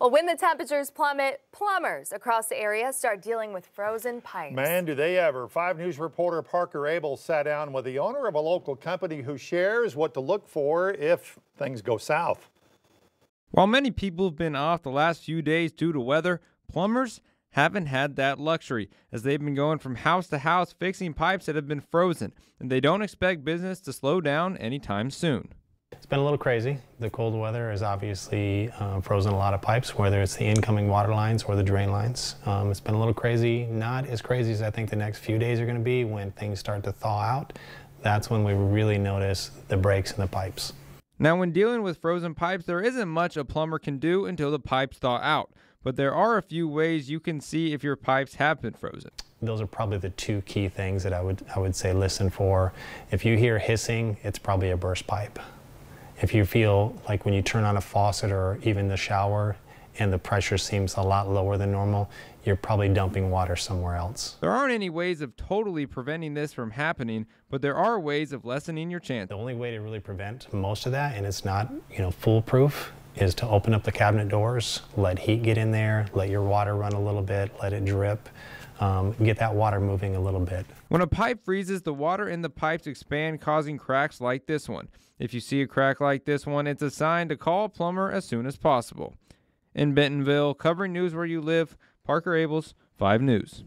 Well, when the temperatures plummet, plumbers across the area start dealing with frozen pipes. Man, do they ever. 5 News reporter Parker Abels sat down with the owner of a local company who shares what to look for if things go south. While many people have been off the last few days due to weather, plumbers haven't had that luxury as they've been going from house to house fixing pipes that have been frozen, and they don't expect business to slow down anytime soon. It's been a little crazy. The cold weather has obviously uh, frozen a lot of pipes, whether it's the incoming water lines or the drain lines. Um, it's been a little crazy, not as crazy as I think the next few days are going to be when things start to thaw out. That's when we really notice the breaks in the pipes. Now, when dealing with frozen pipes, there isn't much a plumber can do until the pipes thaw out, but there are a few ways you can see if your pipes have been frozen. Those are probably the two key things that I would I would say listen for. If you hear hissing, it's probably a burst pipe. If you feel like when you turn on a faucet or even the shower and the pressure seems a lot lower than normal, you're probably dumping water somewhere else. There aren't any ways of totally preventing this from happening, but there are ways of lessening your chance. The only way to really prevent most of that, and it's not, you know, foolproof, is to open up the cabinet doors, let heat get in there, let your water run a little bit, let it drip um, get that water moving a little bit. When a pipe freezes, the water in the pipes expand, causing cracks like this one. If you see a crack like this one, it's a sign to call a plumber as soon as possible. In Bentonville, covering news where you live, Parker Abels, 5 News.